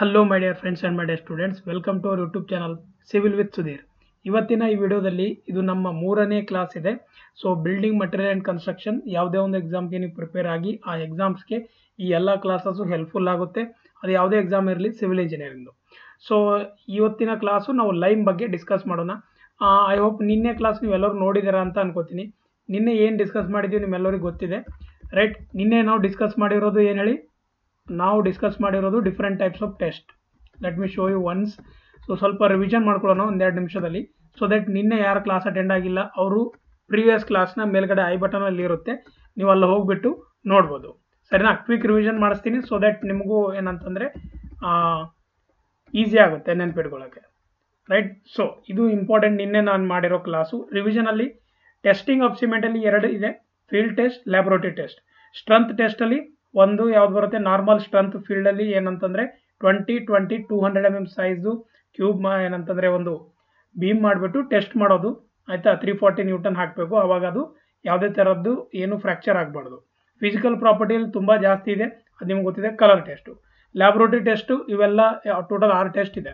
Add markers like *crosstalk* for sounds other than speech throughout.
Hello my dear friends and my dear students welcome to our YouTube channel civil with Sudheer ಇವತ್ತಿನ ಈ ವಿಡಿಯೋದಲ್ಲಿ ಇದು ನಮ್ಮ ಮೂರನೇ ಕ್ಲಾಸ್ ಇದೆ. So building material and construction ಯಾವುದೇ ಒಂದು ಎಕ್ಸಾಮ್ಗೆ ನೀವು ಪ್ರಿಪೇರ್ ಆಗಿ ಆ ಎಕ್ಸಾಮ್ಸ್ಗೆ ಈ ಎಲ್ಲ ಕ್ಲಾಸಸ್ಸು ಹೆಲ್ಪ್ಫುಲ್ ಆಗುತ್ತೆ. ಅದು ಯಾವುದೇ ಎಕ್ಸಾಮ್ ಇರಲಿ ಸಿವಿಲ್ ಇಂಜಿನಿಯರಿಂಗ್ದು ಸೊ ಇವತ್ತಿನ ಕ್ಲಾಸು ನಾವು ಲೈಮ್ ಬಗ್ಗೆ ಡಿಸ್ಕಸ್ ಮಾಡೋಣ. ಐ ಹೋಪ್ ನಿನ್ನೆ ಕ್ಲಾಸ್ ನೀವೆಲ್ಲರೂ ನೋಡಿದ್ದೀರಾ ಅಂತ ಅನ್ಕೋತೀನಿ. ನಿನ್ನೆ ಏನು ಡಿಸ್ಕಸ್ ಮಾಡಿದ್ದೀವಿ ನಿಮ್ಮೆಲ್ಲರಿಗೂ ಗೊತ್ತಿದೆ. ರೈಟ್ ನಿನ್ನೆ ನಾವು ಡಿಸ್ಕಸ್ ಮಾಡಿರೋದು ಏನು ಹೇಳಿ? ನಾವು ಡಿಸ್ಕಸ್ ಮಾಡಿರೋದು different types of test let me show you once so ಸ್ವಲ್ಪ ರಿವಿಷನ್ ಮಾಡ್ಕೊಳ್ಳೋಣ ಒಂದೆರಡು ನಿಮಿಷದಲ್ಲಿ. ಸೊ ದಟ್ ನಿನ್ನೆ ಯಾರು ಕ್ಲಾಸ್ ಅಟೆಂಡ್ ಆಗಿಲ್ಲ, ಅವರು ಪ್ರೀವಿಯಸ್ ಕ್ಲಾಸ್ನ ಮೇಲ್ಗಡೆ ಐ ಬಟನಲ್ಲಿ ಇರುತ್ತೆ. ನೀವು ಅಲ್ಲಿ ಹೋಗ್ಬಿಟ್ಟು ನೋಡ್ಬೋದು. ಸರಿನಾ? ಕ್ವಿಕ್ ರಿವಿಷನ್ ಮಾಡಿಸ್ತೀನಿ ಸೊ ದಟ್ ನಿಮಗೂ ಏನಂತಂದರೆ ಈಸಿ ಆಗುತ್ತೆ ನೆನ್ಪಿಟ್ಕೊಳ್ಳೋಕ್ಕೆ ರೈಟ್ ಸೊ ಇದು ಇಂಪಾರ್ಟೆಂಟ್ ನಿನ್ನೆ ನಾನು ಮಾಡಿರೋ ಕ್ಲಾಸು ರಿವಿಷನಲ್ಲಿ ಟೆಸ್ಟಿಂಗ್ ಆಫ್ ಸಿಮೆಂಟಲ್ಲಿ ಎರಡು ಇದೆ. Field test laboratory test strength ಟೆಸ್ಟಲ್ಲಿ ಒಂದು ಯಾವ್ದು ಬರುತ್ತೆ? ನಾರ್ಮಲ್ ಸ್ಟ್ರೆಂತ್ ಫೀಲ್ಡಲ್ಲಿ ಏನಂತಂದರೆ twenty twenty two hundred M M size cube ಏನಂತಂದರೆ ಒಂದು ಬೀಮ್ ಮಾಡಿಬಿಟ್ಟು ಟೆಸ್ಟ್ ಮಾಡೋದು. ಆಯಿತಾ? ತ್ರೀ ಫಾರ್ಟಿ ನ್ಯೂಟನ್ ಹಾಕಬೇಕು. ಆವಾಗ ಅದು ಯಾವುದೇ ಥರದ್ದು ಏನು ಫ್ರ್ಯಾಕ್ಚರ್ ಆಗಬಾರ್ದು. ಫಿಸಿಕಲ್ ಪ್ರಾಪರ್ಟಿಯಲ್ಲಿ ತುಂಬ ಜಾಸ್ತಿ ಇದೆ. ಅದು ನಿಮ್ಗೆ ಗೊತ್ತಿದೆ ಕಲರ್ ಟೆಸ್ಟು ಲ್ಯಾಬ್ರೋಟರಿ ಟೆಸ್ಟು ಇವೆಲ್ಲ ಟೋಟಲ್ ಆರು ಟೆಸ್ಟ್ ಇದೆ.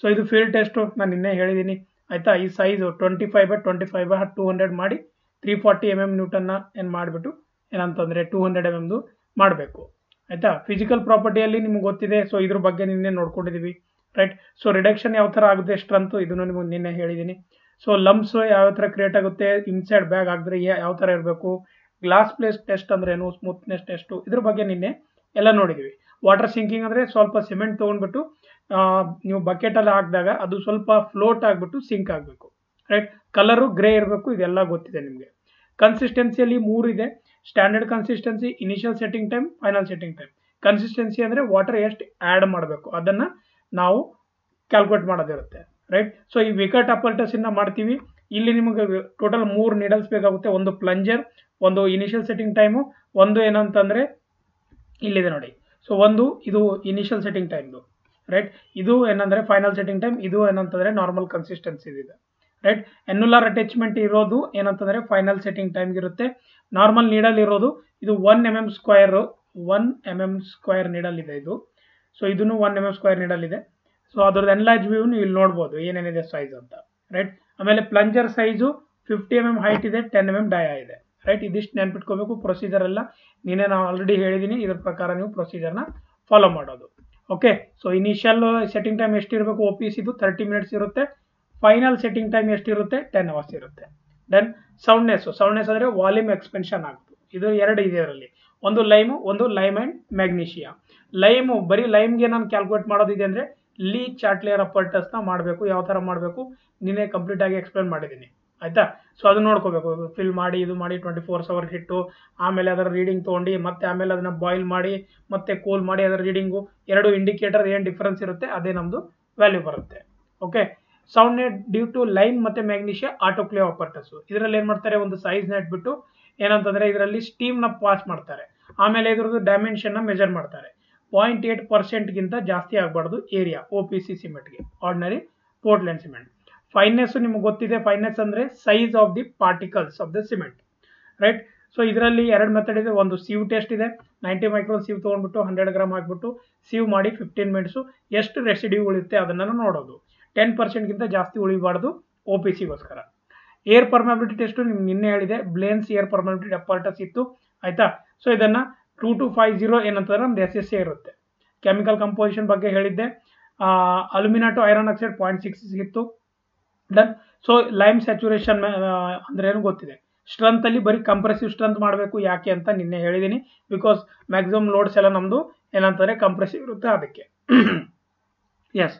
ಸೊ ಇದು ಫೀಲ್ಡ್ ಟೆಸ್ಟು ನಾನು ನಿನ್ನೆ ಹೇಳಿದ್ದೀನಿ ಆಯಿತಾ? ಈ size twenty five by twenty five by two hundred ಮಾಡಿ ತ್ರೀ ಫಾರ್ಟಿ ಎಂ ಎಂ ನ್ಯೂಟನ್ನ ಏನು ಮಾಡಿಬಿಟ್ಟು ಏನಂತಂದರೆ ಟೂ ಹಂಡ್ರೆಡ್ ಎಂ ಎಮ್ದು ಮಾಡಬೇಕು. ಆಯಿತಾ? ಫಿಸಿಕಲ್ ಪ್ರಾಪರ್ಟಿಯಲ್ಲಿ ನಿಮ್ಗೆ ಗೊತ್ತಿದೆ ಸೊ ಇದ್ರ ಬಗ್ಗೆ ನಿನ್ನೆ ನೋಡ್ಕೊಂಡಿದ್ದೀವಿ ರೈಟ್ ಸೊ ರಿಡಕ್ಷನ್ ಯಾವ ಥರ ಆಗುತ್ತೆ ಸ್ಟ್ರೆಂತು ಇದನ್ನು ನಿಮಗೆ ನಿನ್ನೆ ಹೇಳಿದ್ದೀನಿ ಸೊ ಲಮ್ಸ್ ಯಾವ ಥರ ಕ್ರಿಯೇಟ್ ಆಗುತ್ತೆ ಇನ್ಸೈಡ್ ಬ್ಯಾಗ್ ಆಗಿದ್ರೆ ಯಾವ ಥರ ಇರಬೇಕು ಗ್ಲಾಸ್ ಪ್ಲೇಸ್ ಟೆಸ್ಟ್ ಅಂದ್ರೆ ಏನು ಸ್ಮೂತ್ನೆಸ್ ಟೆಸ್ಟು ಇದ್ರ ಬಗ್ಗೆ ನಿನ್ನೆ ಎಲ್ಲ ನೋಡಿದ್ದೀವಿ ವಾಟರ್ ಸಿಂಕಿಂಗ್ ಅಂದರೆ ಸ್ವಲ್ಪ ಸಿಮೆಂಟ್ ತೊಗೊಂಡ್ಬಿಟ್ಟು ನೀವು ಬಕೆಟಲ್ಲಿ ಹಾಕಿದಾಗ ಅದು ಸ್ವಲ್ಪ ಫ್ಲೋಟ್ ಆಗಿಬಿಟ್ಟು ಸಿಂಕ್ ಆಗಬೇಕು ರೈಟ್ ಕಲರು ಗ್ರೇ ಇರಬೇಕು, ಇದೆಲ್ಲ ಗೊತ್ತಿದೆ ನಿಮಗೆ. ಕನ್ಸಿಸ್ಟೆನ್ಸಿಯಲ್ಲಿ ಮೂರು ಇದೆ. Standard consistency initial setting time final setting time consistency ಅಂದರೆ ವಾಟರ್ ಎಷ್ಟು ಆ್ಯಡ್ ಮಾಡಬೇಕು. ಅದನ್ನು ನಾವು ಕ್ಯಾಲ್ಕುಲೇಟ್ ಮಾಡೋದಿರುತ್ತೆ ರೈಟ್ ಸೊ ಈ ವಿಕಟ್ ಅಪಲ್ಟಸಿಂದ ಮಾಡ್ತೀವಿ. ಇಲ್ಲಿ ನಿಮಗೆ ಟೋಟಲ್ ಮೂರು ನೀಡಲ್ಸ್ ಬೇಕಾಗುತ್ತೆ. ಒಂದು ಪ್ಲಂಜರ್ ಒಂದು ಇನಿಷಿಯಲ್ ಸೆಟ್ಟಿಂಗ್ ಟೈಮು ಒಂದು ಏನಂತಂದರೆ ಇಲ್ಲಿದೆ ನೋಡಿ. ಸೊ ಒಂದು ಇದು ಇನಿಷಿಯಲ್ ಸೆಟ್ಟಿಂಗ್ ಟೈಮ್ದು ರೈಟ್ ಇದು ಏನಂದರೆ ಫೈನಲ್ ಸೆಟ್ಟಿಂಗ್ ಟೈಮ್ ಇದು ಏನಂತಂದರೆ ನಾರ್ಮಲ್ ಕನ್ಸಿಸ್ಟೆನ್ಸಿ ಇದೆ ರೈಟ್ ಎನ್ಯುಲಾರ್ ಅಟ್ಯಾಚ್ಮೆಂಟ್ ಇರೋದು ಏನಂತಂದರೆ ಫೈನಲ್ ಸೆಟ್ಟಿಂಗ್ ಟೈಮ್ಗೆ ಇರುತ್ತೆ. ನಾರ್ಮಲ್ ನೀಡಲ್ ಇರೋದು ಇದು one M M square one M M square needle ಇದೆ. ಸೊ ಇದನ್ನು ಒನ್ ಎಂ ಎಂ ಸ್ಕ್ವೈರ್ ನೀಡಲಿದೆ. ಸೊ ಅದ್ರದ್ದು ಎನ್ಲಾಜ್ ವ್ಯೂ ನೀವು ಇಲ್ಲಿ ನೋಡ್ಬೋದು ಏನೇನಿದೆ ಸೈಜ್ ಅಂತ ರೈಟ್ ಆಮೇಲೆ plunger size fifty M M height ಇದೆ ಟೆನ್ ಎಂ ಎಂ ಡಯಾ ಇದೆ ರೈಟ್ ಇದಿಷ್ಟು ನೆನ್ಪಿಟ್ಕೋಬೇಕು ಪ್ರೊಸೀಜರ್ ಎಲ್ಲ. ನೀನೇ ನಾನು ಆಲ್ರೆಡಿ ಹೇಳಿದ್ದೀನಿ ಇದ್ರ ಪ್ರಕಾರ ನೀವು ಪ್ರೊಸೀಜರ್ನ ಫಾಲೋ ಮಾಡೋದು. Okay so initial setting time ಎಷ್ಟಿರಬೇಕು? ಒ ಪಿ ಸಿದು ತರ್ಟಿ ಮಿನಿಟ್ಸ್ ಇರುತ್ತೆ. ಫೈನಲ್ ಸೆಟ್ಟಿಂಗ್ ಟೈಮ್ ಎಷ್ಟಿರುತ್ತೆ? ಟೆನ್ ಅವರ್ಸ್ ಇರುತ್ತೆ. ದೆನ್ ಸೌಂಡ್ನೆಸ್ಸು ಸೌಂಡ್ನೆಸ್ ಅಂದರೆ ವಾಲ್ಯೂಮ್ ಎಕ್ಸ್ಪೆನ್ಷನ್ ಆಗುತ್ತೆ ಇದು ಎರಡು ಇದೆ ಅದರಲ್ಲಿ ಒಂದು ಲೈಮು ಒಂದು ಲೈಮ್ ಆ್ಯಂಡ್ ಮ್ಯಾಗ್ನೀಷಿಯಾ ಲೈಮು ಬರೀ ಲೈಮ್ಗೆ ನಾನು ಕ್ಯಾಲ್ಕುಲೇಟ್ ಮಾಡೋದಿದೆ ಅಂದರೆ ಲೀ ಚಾಟ್ಲಿಯರ್ ಅಪರ್ಟಸ್ನ ಮಾಡಬೇಕು, ಯಾವ ಥರ ಮಾಡಬೇಕು, ನಿನ್ನೆ ಕಂಪ್ಲೀಟ್ ಆಗಿ ಎಕ್ಸ್ಪ್ಲೇನ್ ಮಾಡಿದ್ದೀನಿ. ಆಯಿತಾ? ಸೊ ಅದು ನೋಡ್ಕೋಬೇಕು. ಫಿಲ್ ಮಾಡಿ, ಇದು ಮಾಡಿ ಟ್ವೆಂಟಿ ಫೋರ್ಸ್ ಅವರ್ ಹಿಟ್ಟು, ಆಮೇಲೆ ಅದರ ರೀಡಿಂಗ್ ತೊಗೊಂಡು, ಮತ್ತೆ ಆಮೇಲೆ ಅದನ್ನು ಬಾಯ್ಲ್ ಮಾಡಿ, ಮತ್ತೆ ಕೂಲ್ ಮಾಡಿ, ಅದರ ರೀಡಿಂಗು ಎರಡು ಇಂಡಿಕೇಟರ್ ಏನು ಡಿಫ್ರೆನ್ಸ್ ಇರುತ್ತೆ, ಅದೇ ನಮ್ಮದು ವ್ಯಾಲ್ಯೂ ಬರುತ್ತೆ. Okay soundness due to lime ಮತ್ತು ಮ್ಯಾಗ್ನೀಷಿಯಾ ಆಟೋಕ್ಲೇವ್ ಅಪರ್ಟಸ್ಸು ಇದರಲ್ಲಿ ಏನು ಮಾಡ್ತಾರೆ? ಒಂದು ಸೈಜ್ನ ಇಟ್ಬಿಟ್ಟು ಏನಂತಂದರೆ ಇದರಲ್ಲಿ ಸ್ಟೀಮ್ನ ಪಾಸ್ ಮಾಡ್ತಾರೆ. ಆಮೇಲೆ ಇದ್ರದ್ದು ಡೈಮೆನ್ಷನ್ನ ಮೆಜರ್ ಮಾಡ್ತಾರೆ. ಪಾಯಿಂಟ್ ಏಟ್ ಪರ್ಸೆಂಟ್ಗಿಂತ ಜಾಸ್ತಿ ಆಗಬಾರ್ದು ಏರಿಯಾ ಒ ಪಿ ಸಿ ಸಿಮೆಂಟ್ಗೆ ಆರ್ಡಿನರಿ ಪೋರ್ಟ್ಲೆಂಡ್ ಸಿಮೆಂಟ್ ಫೈನೆಸ್ ನಿಮ್ಗೆ ಗೊತ್ತಿದೆ. ಫೈನೆಸ್ ಅಂದರೆ size of the particles of the cement right so ಇದರಲ್ಲಿ ಎರಡು ಮೆಥಡ್ ಇದೆ. ಒಂದು ಸೀವ್ ಟೆಸ್ಟ್ ಇದೆ. ನೈಂಟಿ ಮೈಕ್ರೋನ್ ಸೀವ್ ತೊಗೊಂಡ್ಬಿಟ್ಟು ಹಂಡ್ರೆಡ್ ಗ್ರಾಮ್ ಹಾಕ್ಬಿಟ್ಟು ಸೀವ್ ಮಾಡಿ ಫಿಫ್ಟೀನ್ ಮಿನಿಟ್ಸು ಎಷ್ಟು ರೆಸಿಡ್ಯೂ ಉಳಿಯುತ್ತೆ ಅದನ್ನು ನೋಡೋದು. ಟೆನ್ ಪರ್ಸೆಂಟ್ಗಿಂತ ಜಾಸ್ತಿ ಉಳಿಬಾರ್ದು ಒ ಪಿ ಸಿಗೋಸ್ಕರ. ಏರ್ ಪರ್ಮಬಿಲಿಟಿ ಟೆಸ್ಟು ನಿಮ್ಗೆ ನಿನ್ನೆ ಹೇಳಿದೆ ಬ್ಲೇನ್ಸ್ ಏರ್ ಪರ್ಮಬಿಲಿಟಿ ಅಪಾರ್ಟಸ್ ಇತ್ತು, ಆಯಿತಾ? ಸೊ ಇದನ್ನು ಟೂ ಟು ಫೈವ್ ಜೀರೋ ಏನಂತಂದ್ರೆ ನಮ್ದು ಎಸ್ ಎಸ್ ಎ ಇರುತ್ತೆ. ಕೆಮಿಕಲ್ ಕಂಪೋಸಿಷನ್ ಬಗ್ಗೆ ಹೇಳಿದ್ದೆ. ಅಲ್ಯುಮಿನಾಟು ಐರನ್ ಆಕ್ಸೈಡ್ ಪಾಯಿಂಟ್ ಸಿಕ್ಸ್ ಇತ್ತು. ಡನ್ ಸೊ ಲೈಮ್ ಸ್ಯಾಚುರೇಷನ್ ಅಂದ್ರೆ ಏನು ಗೊತ್ತಿದೆ? ಸ್ಟ್ರೆಂತಲ್ಲಿ ಬರೀ ಕಂಪ್ರೆಸಿವ್ ಸ್ಟ್ರೆಂತ್ ಮಾಡಬೇಕು ಯಾಕೆ ಅಂತ ನಿನ್ನೆ ಹೇಳಿದ್ದೀನಿ ಬಿಕಾಸ್ ಮ್ಯಾಕ್ಸಿಮಮ್ ಲೋಡ್ಸ್ ಎಲ್ಲ ನಮ್ಮದು ಏನಂತಾರೆ ಕಂಪ್ರೆಸಿವ್ ಇರುತ್ತೆ ಅದಕ್ಕೆ. *clears throat* ಎಸ್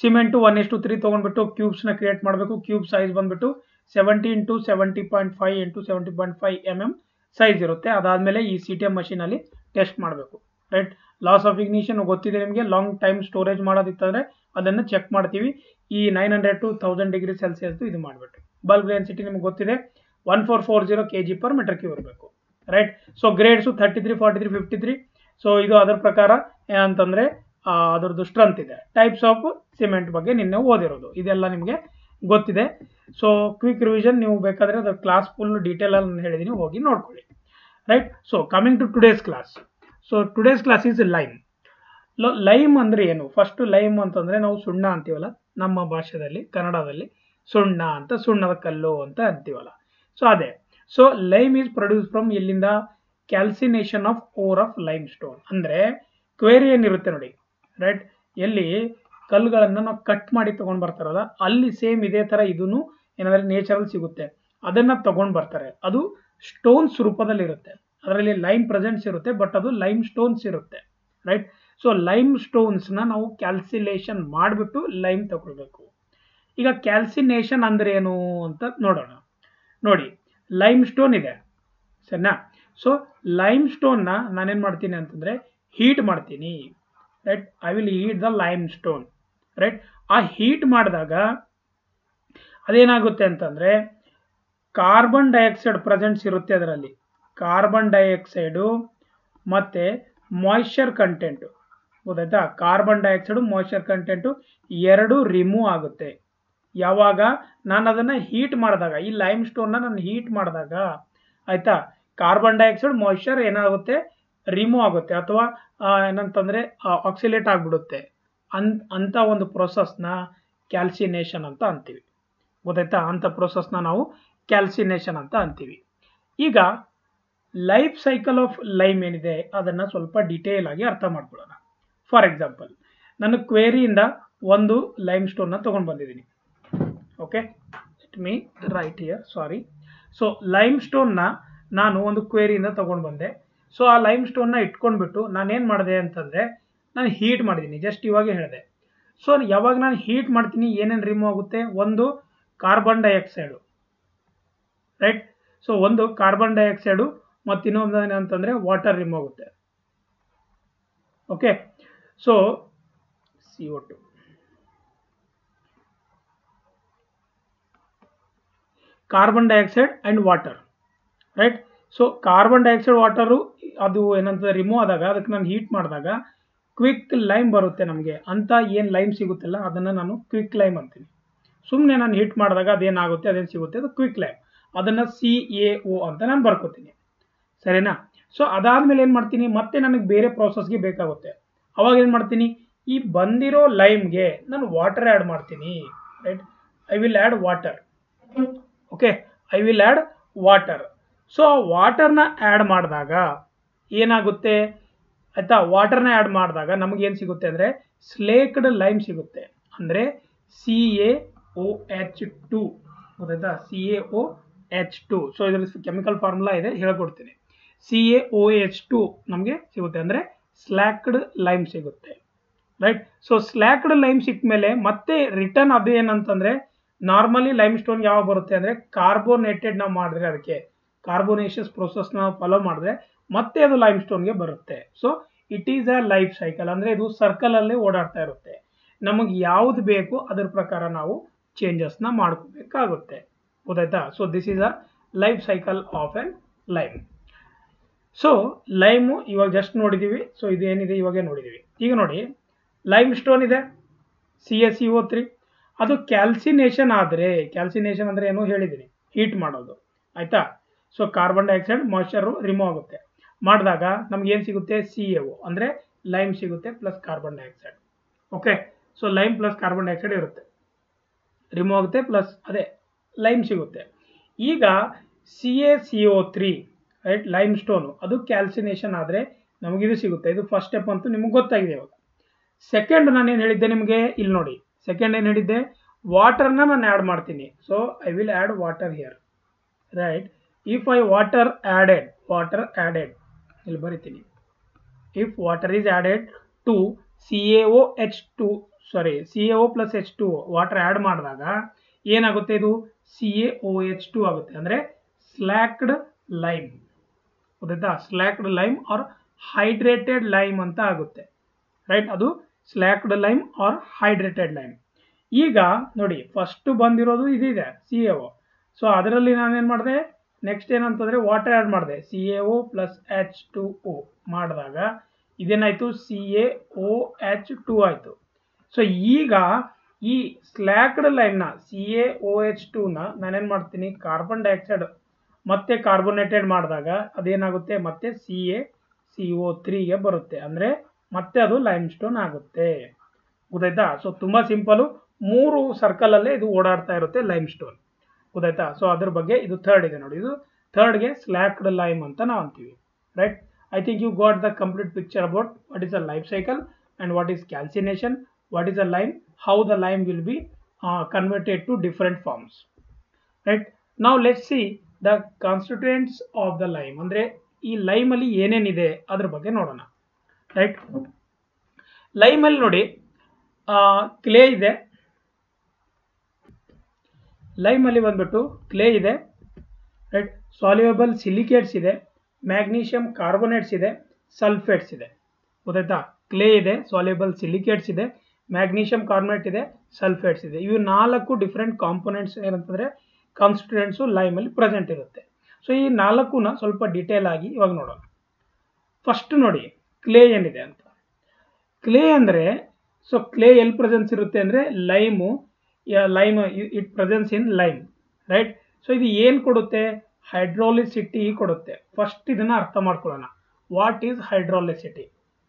ಸಿಮೆಂಟು ಒನ್ ಎಷ್ಟು ತ್ರೀ ತೊಗೊಂಡ್ಬಿಟ್ಟು ಕ್ಯೂಬ್ಸ್ನ ಕ್ರಿಯೇಟ್ ಮಾಡಬೇಕು. ಕ್ಯೂಬ್ ಸೈಜ್ ಬಂದುಬಿಟ್ಟು seventy into seventy point five into seventy point five M M size ಇರುತ್ತೆ. ಅದಾದಮೇಲೆ ಈ ಸಿ ಟಿ ಎಂ ಮಷೀನಲ್ಲಿ ಟೆಸ್ಟ್ ಮಾಡಬೇಕು. ರೈಟ್ ಲಾಸ್ ಆಫ್ ಇಗ್ನಿಷನ್ ಗೊತ್ತಿದೆ ನಿಮಗೆ? ಲಾಂಗ್ ಟೈಮ್ ಸ್ಟೋರೇಜ್ ಮಾಡೋದಿತ್ತಂದರೆ ಅದನ್ನು ಚೆಕ್ ಮಾಡ್ತೀವಿ. ಈ nine hundred to thousand degree ಸೆಲ್ಸಿಯಸ್ದು ಇದು ಮಾಡಿಬಿಟ್ಟು. ಬಲ್ಬ್ ಡೆನ್ಸಿಟಿ ನಿಮ್ಗೆ ಗೊತ್ತಿದೆ. One four four zero K G per metre cube ಇರಬೇಕು. Right so grades thirty three forty three fifty three so ಇದು ಅದರ ಪ್ರಕಾರ, ಏನಂತಂದರೆ ಅದರದ್ದು ಸ್ಟ್ರೆಂತ್ ಇದೆ. ಟೈಪ್ಸ್ ಆಫ್ ಸಿಮೆಂಟ್ ಬಗ್ಗೆ ನಿನ್ನೆ ಓದಿರೋದು. ಇದೆಲ್ಲ ನಿಮಗೆ ಗೊತ್ತಿದೆ. ಸೊ ಕ್ವಿಕ್ ರಿವಿಷನ್ ನೀವು ಬೇಕಾದರೆ ಅದರ ಕ್ಲಾಸ್ ಫುಲ್ ಡೀಟೇಲಲ್ಲಿ ನಾನು ಹೇಳಿದ್ದೀನಿ ಹೋಗಿ ನೋಡ್ಕೊಳ್ಳಿ. Right so coming to today's class so today's class is lime lime ಅಂದರೆ ಏನು? ಫಸ್ಟ್ ಲೈಮ್ ಅಂತಂದರೆ ನಾವು ಸುಣ್ಣ ಅಂತೀವಲ್ಲ? ನಮ್ಮ ಭಾಷೆಯಲ್ಲಿ ಕನ್ನಡದಲ್ಲಿ ಸುಣ್ಣ ಅಂತ, ಸುಣ್ಣದ ಕಲ್ಲು ಅಂತ ಅಂತೀವಲ್ಲ. ಸೊ ಅದೇ. So lime is produce from ಎಲ್ಲಿಂದ calcination of ore of limestone ಅಂದರೆ, ಕ್ವೇರಿ ಏನಿರುತ್ತೆ ನೋಡಿ. ರೈಟ್ ಎಲ್ಲಿ ಕಲ್ಲುಗಳನ್ನು ನಾವು ಕಟ್ ಮಾಡಿ ತಗೊಂಡ್ ಬರ್ತಾರಲ್ಲ, ಅಲ್ಲಿ ಸೇಮ್ ಇದೇ ತರ ಇದೂ ಏನಾದ್ರೆ ನೇಚರಲ್ಲಿ ಸಿಗುತ್ತೆ. ಅದನ್ನ ತಗೊಂಡ್ ಬರ್ತಾರೆ. ಅದು ಸ್ಟೋನ್ಸ್ ರೂಪದಲ್ಲಿರುತ್ತೆ. ಅದರಲ್ಲಿ ಲೈಮ್ ಪ್ರೆಸೆಂಟ್ಸ್ ಇರುತ್ತೆ ಬಟ್ ಅದು ಲೈಮ್ ಸ್ಟೋನ್ಸ್ ಇರುತ್ತೆ. ರೈಟ್ ಸೊ ಲೈಮ್ ಸ್ಟೋನ್ಸ್ನ ನಾವು ಕ್ಯಾಲ್ಸಿಲೇಷನ್ ಮಾಡಿಬಿಟ್ಟು ಲೈಮ್ ತಗೊಳ್ಬೇಕು. ಈಗ ಕ್ಯಾಲ್ಸಿನೇಷನ್ ಅಂದ್ರೆ ಏನು ಅಂತ ನೋಡೋಣ. ನೋಡಿ ಲೈಮ್ ಸ್ಟೋನ್ ಇದೆ. ಸರಿನಾ? ಸೊ ಲೈಮ್ ಸ್ಟೋನ್ನ ನಾನೇನು ಮಾಡ್ತೀನಿ ಅಂತಂದ್ರೆ ಹೀಟ್ ಮಾಡ್ತೀನಿ. Right I will heat the limestone right ಆ ಹೀಟ್ ಮಾಡಿದಾಗ ಅದೇನಾಗುತ್ತೆ ಅಂತಂದರೆ ಕಾರ್ಬನ್ ಡೈಆಕ್ಸೈಡ್ ಪ್ರೆಸೆಂಟ್ಸ್ ಇರುತ್ತೆ ಅದರಲ್ಲಿ. ಕಾರ್ಬನ್ ಡೈಆಕ್ಸೈಡು ಮತ್ತು ಮಾಯಿಶ್ಚರ್ ಕಂಟೆಂಟು ಗೊತ್ತಾಯ್ತಾ? ಕಾರ್ಬನ್ ಡೈಆಕ್ಸೈಡು ಮಾಯಿಶ್ಚರ್ ಕಂಟೆಂಟು ಎರಡು ರಿಮೂವ್ ಆಗುತ್ತೆ. ಯಾವಾಗ? ನಾನು ಅದನ್ನು ಹೀಟ್ ಮಾಡಿದಾಗ. ಈ ಲೈಮ್ ಸ್ಟೋನ್ನ ನಾನು ಹೀಟ್ ಮಾಡಿದಾಗ. ಆಯಿತಾ? ಕಾರ್ಬನ್ ಡೈಆಕ್ಸೈಡ್ ಮಾಯಿಶ್ಚರ್ ಏನಾಗುತ್ತೆ? ರಿಮೂವ್ ಆಗುತ್ತೆ ಅಥವಾ ಏನಂತಂದ್ರೆ ಆಕ್ಸಿಲೇಟ್ ಆಗಿಬಿಡುತ್ತೆ. ಅನ್ ಅಂತ ಒಂದು ಪ್ರೊಸೆಸ್ನ ಕ್ಯಾಲ್ಸಿನೇಷನ್ ಅಂತ ಅಂತೀವಿ. ಗೊತ್ತಾಯ್ತಾ? ಅಂತ ಪ್ರೊಸೆಸ್ನ ನಾವು ಕ್ಯಾಲ್ಸಿನೇಷನ್ ಅಂತ ಅಂತೀವಿ. ಈಗ ಲೈಫ್ ಸೈಕಲ್ ಆಫ್ ಲೈಮ್ ಏನಿದೆ, ಅದನ್ನು ಸ್ವಲ್ಪ ಡಿಟೇಲ್ ಆಗಿ ಅರ್ಥ ಮಾಡ್ಕೊಳ್ಳೋಣ. ಫಾರ್ ಎಕ್ಸಾಂಪಲ್ ನಾನು ಕ್ವೇರಿಯಿಂದ ಒಂದು ಲೈಮ್ ಸ್ಟೋನ್ನ ತೊಗೊಂಡು ಬಂದಿದ್ದೀನಿ. Okay it me right here sorry so lime ಸ್ಟೋನ್ನ ನಾನು ಒಂದು ಕ್ವೇರಿಯಿಂದ ತೊಗೊಂಡು ಬಂದೆ. ಸೊ ಆ ಲೈಮ್ ಸ್ಟೋನ್ನ ಇಟ್ಕೊಂಡ್ಬಿಟ್ಟು ನಾನೇನು ಮಾಡಿದೆ ಅಂತಂದರೆ ನಾನು ಹೀಟ್ ಮಾಡಿದ್ದೀನಿ ಜಸ್ಟ್ ಇವಾಗ ಹೇಳಿದೆ. ಸೊ ಯಾವಾಗ ನಾನು ಹೀಟ್ ಮಾಡ್ತೀನಿ, ಏನೇನು ರಿಮೂವ್ ಆಗುತ್ತೆ? ಒಂದು ಕಾರ್ಬನ್ ಡೈಆಕ್ಸೈಡು ರೈಟ್ ಸೊ ಒಂದು ಕಾರ್ಬನ್ ಡೈಆಕ್ಸೈಡು ಮತ್ತು ಇನ್ನೊಂದು ಏನಂತಂದರೆ ವಾಟರ್ ರಿಮೂವ್ ಆಗುತ್ತೆ. Okay so C O two carbon dioxide and water right so carbon dioxide water ಅದು ಏನಂತ ರಿಮೂವ್ ಆದಾಗ, ಅದಕ್ಕೆ ನಾನು ಹೀಟ್ ಮಾಡಿದಾಗ ಕ್ವಿಕ್ ಲೈಮ್ ಬರುತ್ತೆ ನಮಗೆ. ಅಂತ ಏನು ಲೈಮ್ ಸಿಗುತ್ತಲ್ಲ, ಅದನ್ನು ನಾನು ಕ್ವಿಕ್ ಲೈಮ್ ಅಂತೀನಿ. ಸುಮ್ಮನೆ ನಾನು ಹೀಟ್ ಮಾಡಿದಾಗ ಅದೇನಾಗುತ್ತೆ, ಅದೇನು ಸಿಗುತ್ತೆ? ಅದು ಕ್ವಿಕ್ ಲೈಮ್ ಅದನ್ನು ಸಿ ಎ ಒ ಅಂತ ನಾನು ಬರ್ಕೋತೀನಿ. ಸರಿನಾ? ಸೊ ಅದಾದಮೇಲೆ ಏನು ಮಾಡ್ತೀನಿ? ಮತ್ತೆ ನನಗೆ ಬೇರೆ ಪ್ರೋಸೆಸ್ಗೆ ಬೇಕಾಗುತ್ತೆ. ಅವಾಗ ಏನು ಮಾಡ್ತೀನಿ? ಈ ಬಂದಿರೋ ಲೈಮ್ಗೆ ನಾನು ವಾಟರ್ ಆ್ಯಡ್ ಮಾಡ್ತೀನಿ. Right I will add water okay I will add water so ಆ ವಾಟರ್ನ ಆ್ಯಡ್ ಮಾಡಿದಾಗ ಏನಾಗುತ್ತೆ? ಆಯಿತಾ? ವಾಟರ್ನ ಆ್ಯಡ್ ಮಾಡಿದಾಗ ನಮಗೇನು ಸಿಗುತ್ತೆ ಅಂದರೆ ಸ್ಲೇಕ್ಡ್ ಲೈಮ್ ಸಿಗುತ್ತೆ. ಅಂದರೆ C A O H two ಗೊತ್ತಾಯ್ತಾ? C A O H two so ಇದರಲ್ಲಿ ಕೆಮಿಕಲ್ ಫಾರ್ಮುಲಾ ಇದೆ, ಹೇಳ್ಕೊಡ್ತೀನಿ. C A O H two ನಮಗೆ ಸಿಗುತ್ತೆ ಅಂದರೆ ಸ್ಲ್ಯಾಕ್ಡ್ ಲೈಮ್ ಸಿಗುತ್ತೆ. ರೈಟ್ ಸೊ ಸ್ಲ್ಯಾಕ್ಡ್ ಲೈಮ್ ಸಿಕ್ಕ ಮೇಲೆ ಮತ್ತೆ ರಿಟರ್ನ್ ಅದು ಏನಂತಂದರೆ ನಾರ್ಮಲಿ ಲೈಮ್ ಸ್ಟೋನ್ ಯಾವಾಗ ಬರುತ್ತೆ ಅಂದರೆ ಕಾರ್ಬೋನೇಟೆಡ್ ನಾವು ಮಾಡಿದ್ರೆ ಅದಕ್ಕೆ. ಕಾರ್ಬೋನೇಷಿಯಸ್ ಪ್ರೊಸೆಸ್ನ ಫಾಲೋ ಮಾಡಿದ್ರೆ ಮತ್ತೆ ಅದು ಲೈಮ್ ಸ್ಟೋನ್ಗೆ ಬರುತ್ತೆ. So it is a life cycle ಅಂದರೆ ಇದು ಸರ್ಕಲಲ್ಲೇ ಓಡಾಡ್ತಾ ಇರುತ್ತೆ. ನಮಗೆ ಯಾವ್ದು ಬೇಕು ಅದ್ರ ಪ್ರಕಾರ ನಾವು ಚೇಂಜಸ್ನ ಮಾಡ್ಕೋಬೇಕಾಗುತ್ತೆ. ಗೊತ್ತಾಯ್ತಾ? So this is a life cycle of an lime so lime ಇವಾಗ ಜಸ್ಟ್ ನೋಡಿದ್ದೀವಿ ಸೊ ಇದೇನಿದೆ? ಇವಾಗೇ ನೋಡಿದ್ದೀವಿ ಈಗ ನೋಡಿ ಲೈಮ್ ಸ್ಟೋನ್ ಇದೆ C S E O three ಅದು ಕ್ಯಾಲ್ಸಿನೇಷನ್ ಆದರೆ ಕ್ಯಾಲ್ಸಿನೇಷನ್ ಅಂದರೆ ಏನು ಹೇಳಿದ್ದೀನಿ ಹೀಟ್ ಮಾಡೋದು. ಆಯಿತಾ? So carbon dioxide moisture remove ಆಗುತ್ತೆ. ಮಾಡಿದಾಗ ನಮ್ಗೆ ಏನು ಸಿಗುತ್ತೆ? ಸಿ ಎ ಒ ಅಂದರೆ ಲೈಮ್ ಸಿಗುತ್ತೆ plus carbon dioxide okay so lime plus carbon dioxide ಇರುತ್ತೆ. ರಿಮೂವ್ ಆಗುತ್ತೆ ಪ್ಲಸ್ ಅದೇ ಲೈಮ್ ಸಿಗುತ್ತೆ. ಈಗ C A C O three right limestone ಅದು ಕ್ಯಾಲ್ಸಿನೇಷನ್ ಆದರೆ ನಮಗಿದು ಸಿಗುತ್ತೆ. ಇದು ಫಸ್ಟ್ ಸ್ಟೆಪ್ ಅಂತೂ ನಿಮಗೆ ಗೊತ್ತಾಗಿದೆ ಇವಾಗ. ಸೆಕೆಂಡ್ ನಾನು ಏನು ಹೇಳಿದ್ದೆ ನಿಮಗೆ? ಇಲ್ಲಿ ನೋಡಿ. ಸೆಕೆಂಡ್ ಏನು ಹೇಳಿದ್ದೆ? ವಾಟರ್ನ ನಾನು ಆ್ಯಡ್ ಮಾಡ್ತೀನಿ. So I will add water here right if I water added water added ಇಲ್ಲಿ ಬರಿತೀನಿ. If water is added to C A O H two sorry C A O plus H two water add ಮಾಡಿದಾಗ ಏನಾಗುತ್ತೆ ಇದು? C A O H two ಆಗುತ್ತೆ. ಅಂದರೆ slaked lime ಗೊತ್ತಾಯ್ತಾ slaked lime or hydrated lime ಅಂತ ಆಗುತ್ತೆ. Right ಅದು slaked lime or hydrated lime ಈಗ ನೋಡಿ ಫಸ್ಟ್ ಬಂದಿರೋದು ಇದಿದೆ ಸಿ ಎ ಒ ಸೊ ಅದರಲ್ಲಿ ನಾನೇನು ಮಾಡಿದೆ? ನೆಕ್ಸ್ಟ್ ಏನಂತಂದರೆ ವಾಟರ್ ಆ್ಯಡ್ ಮಾಡಿದೆ. C A O plus H two O ಮಾಡಿದಾಗ ಇದೇನಾಯಿತು? C A O H two ಆಯಿತು. ಸೊ ಈಗ ಈ ಸ್ಲ್ಯಾಕ್ಡ್ ಲೈನ್ನ ಸಿ ಎ ಓ ಎಚ್ ಟೂನ ನಾನೇನು ಮಾಡ್ತೀನಿ? ಕಾರ್ಬನ್ ಡೈಆಕ್ಸೈಡ್ ಮತ್ತೆ ಕಾರ್ಬೋನೇಟೆಡ್ ಮಾಡಿದಾಗ ಅದೇನಾಗುತ್ತೆ? ಮತ್ತೆ ಸಿ ಎ ಸಿ ಒ ತ್ರೀಗೆ ಬರುತ್ತೆ. ಅಂದರೆ ಮತ್ತೆ ಅದು ಲೈಮ್ ಸ್ಟೋನ್ ಆಗುತ್ತೆ. ಗೊತ್ತಾಯ್ತಾ? ಸೊ ತುಂಬ ಸಿಂಪಲು ಮೂರು ಸರ್ಕಲಲ್ಲೇ ಇದು ಓಡಾಡ್ತಾ ಇರುತ್ತೆ ಲೈಮ್ ಸ್ಟೋನ್ ಗೊತ್ತಾಯ್ತಾ? ಸೊ ಅದ್ರ ಬಗ್ಗೆ ಇದು ಥರ್ಡ್ ಇದೆ ನೋಡಿ. ಇದು ಥರ್ಡ್ಗೆ ಸ್ಲ್ಯಾಕ್ಡ್ ಲೈಮ್ ಅಂತ ನಾವು ಅಂತೀವಿ. Right I think you got the complete picture about what is a life cycle and what is calcination what is a lime how the lime will be converted to different forms right ನಾವು let see the constituents of the lime ಅಂದರೆ ಈ ಲೈಮಲ್ಲಿ ಏನೇನಿದೆ ಅದ್ರ ಬಗ್ಗೆ ನೋಡೋಣ. Right ಲೈಮಲ್ಲಿ ನೋಡಿ clay ಇದೆ. ಲೈಮಲ್ಲಿ ಬಂದ್ಬಿಟ್ಟು ಕ್ಲೇ ಇದೆ. ರೈಟ್ ಸಾಲ್ಯೂಬಲ್ ಸಿಲಿಕೇಟ್ಸ್ ಇದೆ. ಮ್ಯಾಗ್ನೀಷಿಯಂ ಕಾರ್ಬೋನೇಟ್ಸ್ ಇದೆ. ಸಲ್ಫೇಟ್ಸ್ ಇದೆ. ಗೊತ್ತಾಯ್ತಾ? ಕ್ಲೇ ಇದೆ ಸಾಲ್ಯೂಬಲ್ ಸಿಲಿಕೇಟ್ಸ್ ಇದೆ. ಮ್ಯಾಗ್ನೀಷಿಯಂ ಕಾರ್ಬೋನೇಟ್ ಇದೆ ಸಲ್ಫೇಟ್ಸ್ ಇದೆ. ಇವು ನಾಲ್ಕು ಡಿಫ್ರೆಂಟ್ ಕಾಂಪೊನೆಂಟ್ಸ್ ಏನಂತಂದರೆ ಕಾನ್ಸ್ಟಿಟ್ಯೂಯೆಂಟ್ಸು ಲೈಮಲ್ಲಿ ಪ್ರೆಸೆಂಟ್ ಇರುತ್ತೆ. ಸೊ ಈ ನಾಲ್ಕೂನ ಸ್ವಲ್ಪ ಡಿಟೇಲ್ ಆಗಿ ಇವಾಗ ನೋಡೋಣ. ಫಸ್ಟ್ ನೋಡಿ ಕ್ಲೇ ಏನಿದೆ ಅಂತ. ಕ್ಲೇ ಅಂದರೆ ಸೊ ಕ್ಲೇ ಎಲ್ಲಿ ಪ್ರೆಸೆನ್ಸ್ ಇರುತ್ತೆ ಅಂದರೆ lime lime it presence in lime right so ಇದು ಏನು ಕೊಡುತ್ತೆ? ಹೈಡ್ರೋಲಿಸಿಟಿ ಕೊಡುತ್ತೆ. ಫಸ್ಟ್ ಇದನ್ನು ಅರ್ಥ ಮಾಡ್ಕೊಳ್ಳೋಣ. ವಾಟ್ ಈಸ್ ಹೈಡ್ರೋಲಿಸಿಟಿ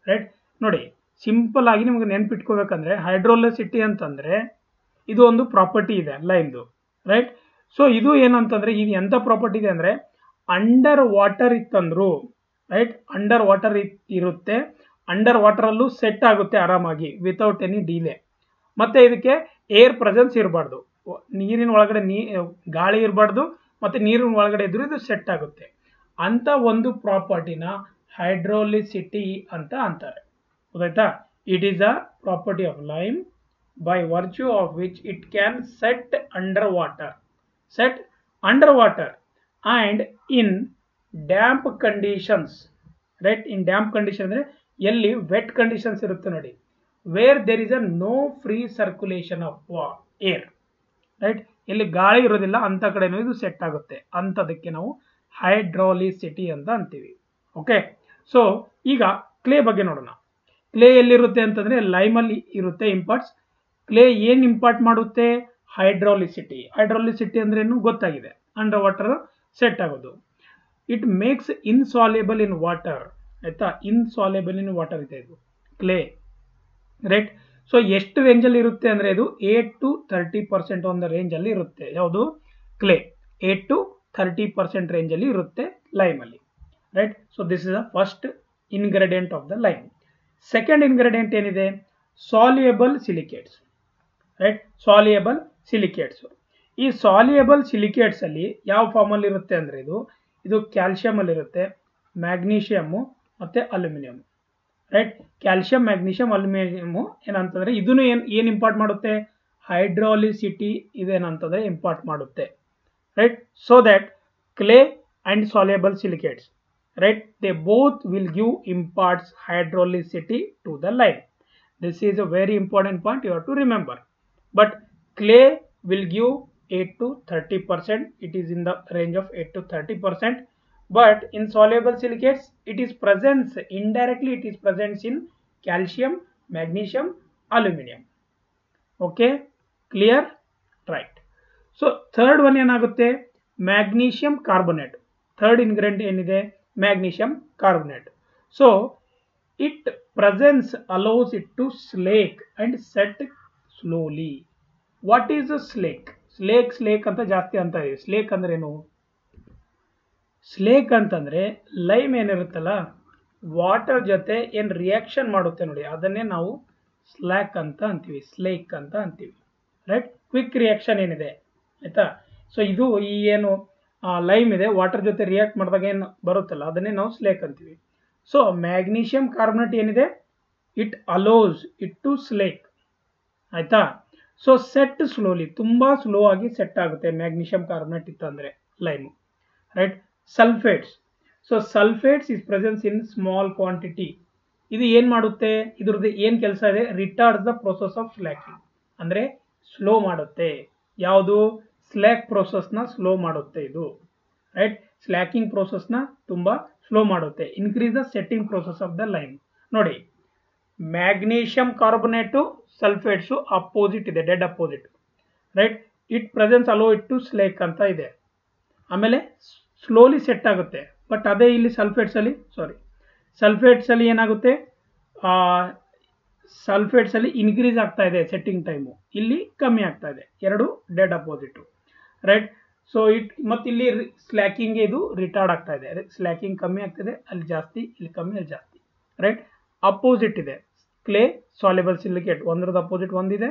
ರೈಟ್ ನೋಡಿ ಸಿಂಪಲ್ ಆಗಿ ನಿಮಗೆ ನೆನ್ಪಿಟ್ಕೋಬೇಕಂದ್ರೆ ಹೈಡ್ರೋಲಿಸಿಟಿ ಅಂತಂದರೆ ಇದು ಒಂದು ಪ್ರಾಪರ್ಟಿ ಇದೆ ಲೈಮ್ದು ರೈಟ್ ಸೊ ಇದು ಏನಂತಂದರೆ, ಇದು ಎಂಥ ಪ್ರಾಪರ್ಟಿ ಇದೆ ಅಂದರೆ ಅಂಡರ್ ವಾಟರ್ ಇತ್ತಂದ್ರು ರೈಟ್ ಅಂಡರ್ ವಾಟರ್ ಇರುತ್ತೆ. ಅಂಡರ್ ವಾಟರಲ್ಲೂ ಸೆಟ್ ಆಗುತ್ತೆ ಆರಾಮಾಗಿ ವಿತೌಟ್ ಎನಿ ಡಿಲೇ ಮತ್ತು ಇದಕ್ಕೆ ಏರ್ ಪ್ರೆಸೆನ್ಸ್ ಇರಬಾರ್ದು. ನೀರಿನ ಒಳಗಡೆ ನೀ, ಗಾಳಿ ಇರಬಾರ್ದು, ಮತ್ತು ನೀರಿನ ಒಳಗಡೆ ಇದ್ರೂ ಇದು ಸೆಟ್ ಆಗುತ್ತೆ. ಅಂತ ಒಂದು ಪ್ರಾಪರ್ಟಿನ ಹೈಡ್ರೋಲಿಸಿಟಿ ಅಂತ ಅಂತಾರೆ. ಗೊತ್ತಾಯ್ತಾ? It is a property of lime by virtue of which it can set under water set under water and in damp conditions right in damp condition ಅಂದರೆ ಎಲ್ಲಿ ವೆಟ್ ಕಂಡೀಷನ್ಸ್ ಇರುತ್ತೆ ನೋಡಿ. Where there is a no free circulation of ವಾ air right ಇಲ್ಲಿ ಗಾಳಿ ಇರೋದಿಲ್ಲ, ಅಂಥ ಕಡೆನೂ ಇದು ಸೆಟ್ ಆಗುತ್ತೆ. ಅಂಥದಕ್ಕೆ ನಾವು ಹೈಡ್ರಾಲಿಸಿಟಿ ಅಂತ ಅಂತೀವಿ. ಓಕೆ ಸೊ ಈಗ ಕ್ಲೇ ಬಗ್ಗೆ ನೋಡೋಣ. ಕ್ಲೇ ಎಲ್ಲಿರುತ್ತೆ ಅಂತಂದರೆ ಲೈಮಲ್ಲಿ ಇರುತ್ತೆ ಇಂಪಾರ್ಟ್ಸ್ ಕ್ಲೇ ಏನು ಇಂಪಾರ್ಟ್ ಮಾಡುತ್ತೆ? ಹೈಡ್ರಾಲಿಸಿಟಿ ಹೈಡ್ರಾಲಿಸಿಟಿ ಅಂದ್ರೆ ಏನು? ಗೊತ್ತಾಗಿದೆ. ಅಂಡರ್ ವಾಟರ್ ಸೆಟ್ ಆಗೋದು. It makes insoluble in water ಆಯ್ತಾ? ಇನ್ಸಾಲೇಬಲ್ ಇನ್ ವಾಟರ್ ಇದೆ ಇದು. ಕ್ಲೇ ರೈಟ್ ಸೊ ಎಷ್ಟು ರೇಂಜಲ್ಲಿ ಇರುತ್ತೆ ಅಂದರೆ ಇದು ಏಟ್ ಟು ತರ್ಟಿ ಪರ್ಸೆಂಟ್ ಒಂದು ರೇಂಜಲ್ಲಿ ಇರುತ್ತೆ. ಯಾವುದು? Clay eight to thirty percent ರೇಂಜಲ್ಲಿ ಇರುತ್ತೆ ಲೈಮಲ್ಲಿ right so this is the first ingredient of the lime second ingredient ಏನಿದೆ? Soluble silicates right soluble silicates ಈ ಸಾಲಿಯಬಲ್ ಸಿಲಿಕೇಟ್ಸ್ ಅಲ್ಲಿ ಯಾವ ಫಾರ್ಮಲ್ಲಿ ಇರುತ್ತೆ ಅಂದರೆ ಇದು? ಇದು ಕ್ಯಾಲ್ಶಿಯಮಲ್ಲಿರುತ್ತೆ ಮ್ಯಾಗ್ನೀಷಿಯಮ್ಮು ಮತ್ತು aluminium right calcium magnesium aluminium ಏನಂತಂದರೆ ಇದನ್ನು ಏನು ಏನು ಇಂಪಾರ್ಟ್ ಮಾಡುತ್ತೆ? ಹೈಡ್ರಾಲಿಸಿಟಿ ಇದೇನಂತಂದರೆ ಇಂಪಾರ್ಟ್ ಮಾಡುತ್ತೆ. Right so that clay and soluble silicates right they both will give imparts hydraulicity to the line this is a very important point you have to remember but clay will give 8 to 30 percent. It is in the range of 8 to 30 percent. But in soluble silicates it is presence indirectly it is present in calcium magnesium aluminium okay clear right so third one ಏನಾಗುತ್ತೆ magnesium carbonate third ingredient enide magnesium carbonate so it presence allows it to slake and set slowly what is a slake slake slake anta ಜಾಸ್ತಿ anta ಇದೆ ಸ್ಲೇಕ್ ಅಂದ್ರೆ ಏನು ಸ್ಲೇಕ್ ಅಂತಂದ್ರೆ lime ಏನಿರುತ್ತಲ್ಲ water ಜೊತೆ ಏನು reaction ಮಾಡುತ್ತೆ ನೋಡಿ, ಅದನ್ನೇ ನಾವು ಸ್ಲ್ಯಾಕ್ ಅಂತ ಅಂತೀವಿ ಸ್ಲೇಕ್ ಅಂತ ಅಂತೀವಿ. ರೈಟ್ ಕ್ವಿಕ್ ರಿಯಾಕ್ಷನ್ ಏನಿದೆ, ಆಯಿತಾ? ಸೊ ಇದು ಈ ಏನು ಲೈಮ್ ಇದೆ ವಾಟರ್ ಜೊತೆ ರಿಯಾಕ್ಟ್ ಮಾಡಿದಾಗ ಏನು ಬರುತ್ತಲ್ಲ, ಅದನ್ನೇ ನಾವು ಸ್ಲೇಕ್ ಅಂತೀವಿ. ಸೊ ಮ್ಯಾಗ್ನೀಷಿಯಂ ಕಾರ್ಬೊನೇಟ್ ಏನಿದೆ it allows it to slake ಆಯಿತಾ? ಸೊ ಸೆಟ್ ಸ್ಲೋಲಿ ತುಂಬ ಸ್ಲೋ ಆಗಿ ಸೆಟ್ ಆಗುತ್ತೆ ಮ್ಯಾಗ್ನೀಷಿಯಂ ಕಾರ್ಬೊನೇಟ್ ಇತ್ತಂದರೆ lime right sulphates so sulphates is presence in small quantity ಇದು ಏನು ಮಾಡುತ್ತೆ? ಇದ್ರದ್ದು ಏನು ಕೆಲಸ ಇದೆ? Retards the process of slaking ಅಂದರೆ ಸ್ಲೋ ಮಾಡುತ್ತೆ. ಯಾವುದು? ಸ್ಲ್ಯಾಕ್ ಪ್ರೋಸೆಸ್ನ ಸ್ಲೋ ಮಾಡುತ್ತೆ ಇದು. ರೈಟ್ ಸ್ಲ್ಯಾಕಿಂಗ್ ಪ್ರೋಸೆಸ್ನ ತುಂಬ ಸ್ಲೋ ಮಾಡುತ್ತೆ. Increase the setting process of the line ನೋಡಿ ಮ್ಯಾಗ್ನೀಷಿಯಂ ಕಾರ್ಬೊನೇಟು ಸಲ್ಫೇಟ್ಸು ಅಪೋಸಿಟ್ ಇದೆ dead opposite right it presence allow it to slake ಅಂತ ಇದೆ. ಆಮೇಲೆ ಸ್ಲೋಲಿ ಸೆಟ್ ಆಗುತ್ತೆ. ಬಟ್ ಅದೇ ಇಲ್ಲಿ ಸಲ್ಫೇಟ್ಸಲ್ಲಿ ಸಾರಿ ಸಲ್ಫೇಟ್ಸಲ್ಲಿ ಏನಾಗುತ್ತೆ? ಸಲ್ಫೇಟ್ಸಲ್ಲಿ ಇನ್ಕ್ರೀಸ್ ಆಗ್ತಾ ಇದೆ ಸೆಟ್ಟಿಂಗ್ ಟೈಮು ಇಲ್ಲಿ ಕಮ್ಮಿ ಆಗ್ತಾ ಇದೆ. ಎರಡು dead opposite right so it ಮತ್ತು ಇಲ್ಲಿ ಸ್ಲ್ಯಾಕಿಂಗ್ ಇದು ರಿಟಾರ್ಡ್ ಆಗ್ತಾ ಇದೆ. ಸ್ಲ್ಯಾಕಿಂಗ್ ಕಮ್ಮಿ ಆಗ್ತಿದೆ ಅಲ್ಲಿ ಜಾಸ್ತಿ, ಇಲ್ಲಿ ಕಮ್ಮಿ, ಅಲ್ಲಿ ಜಾಸ್ತಿ. ರೈಟ್ ಅಪೋಸಿಟ್ ಇದೆ. ಕ್ಲೇ ಸಾಲಿಬಲ್ ಸಿಲಿಕೇಟ್ ಒಂದರದ ಅಪೋಸಿಟ್ ಒಂದಿದೆ.